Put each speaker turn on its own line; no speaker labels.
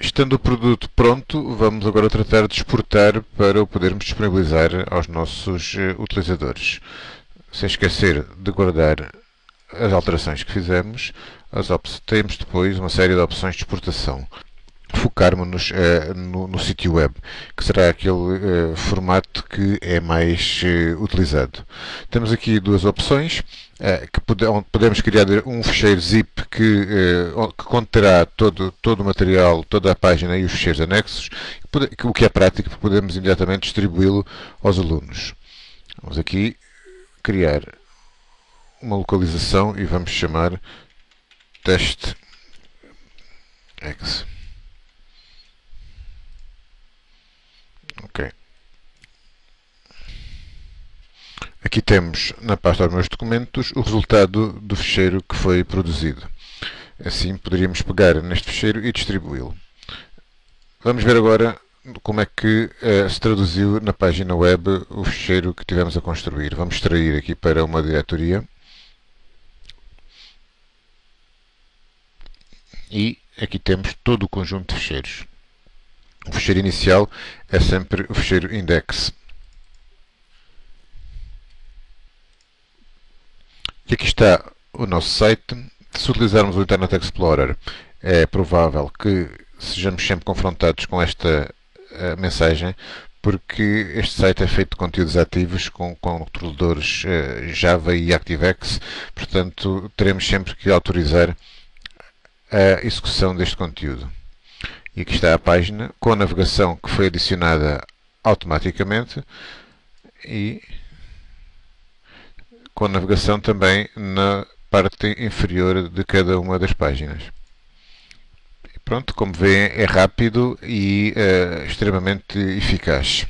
Estando o produto pronto, vamos agora tratar de exportar para o podermos disponibilizar aos nossos eh, utilizadores. Sem esquecer de guardar as alterações que fizemos, temos depois uma série de opções de exportação focarmos-nos uh, no, no sítio web, que será aquele uh, formato que é mais uh, utilizado. Temos aqui duas opções, que pode, podemos criar um fecheiro zip que, que conterá todo, todo o material, toda a página e os fecheiros anexos, o que é prático, porque podemos imediatamente distribuí-lo aos alunos. Vamos aqui criar uma localização e vamos chamar teste Aqui temos na pasta dos meus documentos o resultado do fecheiro que foi produzido. Assim poderíamos pegar neste fecheiro e distribuí-lo. Vamos ver agora como é que uh, se traduziu na página web o fecheiro que tivemos a construir. Vamos extrair aqui para uma diretoria. E aqui temos todo o conjunto de fecheiros. O fecheiro inicial é sempre o fecheiro index. E aqui está o nosso site. Se utilizarmos o Internet Explorer, é provável que sejamos sempre confrontados com esta uh, mensagem, porque este site é feito de conteúdos ativos com, controladores uh, Java e ActiveX, portanto teremos sempre que autorizar a execução deste conteúdo. E aqui está a página com a navegação que foi adicionada automaticamente e com navegação também na parte inferior de cada uma das páginas. Pronto, como vêem é rápido e uh, extremamente eficaz.